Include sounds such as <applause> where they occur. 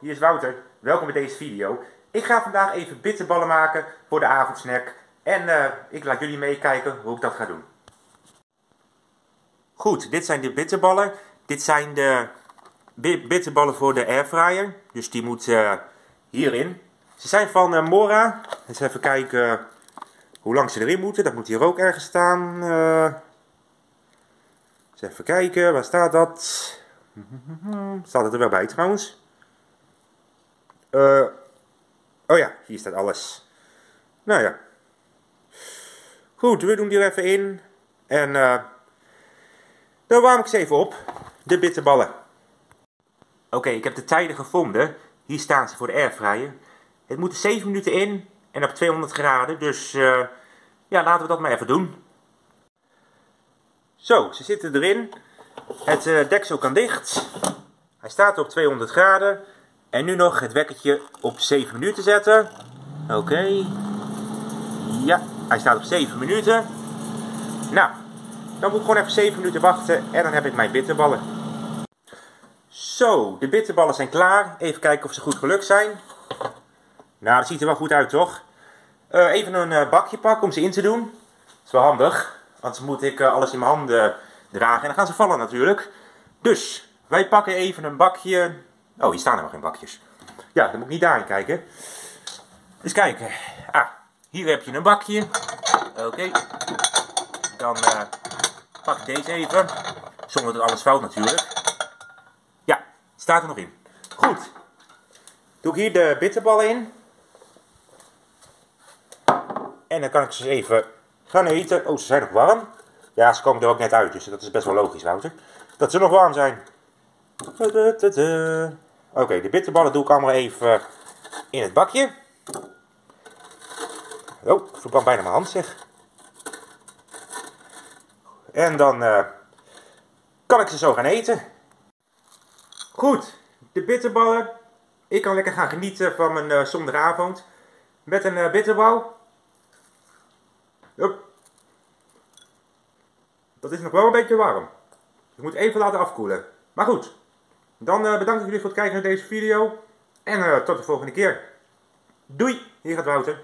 hier is Wouter. Welkom bij deze video. Ik ga vandaag even bitterballen maken voor de avondsnack. En uh, ik laat jullie meekijken hoe ik dat ga doen. Goed, dit zijn de bitterballen. Dit zijn de bitterballen voor de airfryer. Dus die moet uh, hierin. Ze zijn van uh, Mora. Eens even kijken hoe lang ze erin moeten. Dat moet hier ook ergens staan. eens even kijken, waar staat dat? <laughs> Staat het er wel bij trouwens? Uh, oh ja, hier staat alles. Nou ja. Goed, we doen die er even in. En uh, dan warm ik ze even op. De bitterballen. Oké, ik heb de tijden gevonden. Hier staan ze voor de airfryer. Het moet 7 minuten in en op 200 graden. Dus uh, ja, laten we dat maar even doen. Zo, ze zitten erin. Het deksel kan dicht. Hij staat op 200 graden. En nu nog het wekkertje op 7 minuten zetten. Oké. Ja, hij staat op 7 minuten. Nou, dan moet ik gewoon even 7 minuten wachten en dan heb ik mijn bitterballen. Zo, de bitterballen zijn klaar. Even kijken of ze goed gelukt zijn. Nou, dat ziet er wel goed uit, toch? Uh, even een uh, bakje pakken om ze in te doen. Dat is wel handig. Anders moet ik uh, alles in mijn handen dragen. En dan gaan ze vallen natuurlijk. Dus, wij pakken even een bakje Oh, hier staan nog geen bakjes. Ja, dan moet ik niet daarin kijken. Eens kijken. Ah, hier heb je een bakje. Oké. Dan uh, pak ik deze even. Zonder dat alles fout natuurlijk. Ja, staat er nog in. Goed. Doe ik hier de bitterballen in. En dan kan ik ze even gaan eten. Oh, ze zijn nog warm. Ja, ze komen er ook net uit, dus dat is best wel logisch, Wouter. Dat ze nog warm zijn. Oké, de bitterballen doe ik allemaal even in het bakje. Oh, verbrand bijna mijn hand zeg. En dan uh, kan ik ze zo gaan eten. Goed, de bitterballen. Ik kan lekker gaan genieten van mijn uh, zondagavond. Met een uh, bitterbal. Dat is nog wel een beetje warm. Ik moet even laten afkoelen. Maar goed, dan uh, bedank ik jullie voor het kijken naar deze video. En uh, tot de volgende keer. Doei, hier gaat Wouter.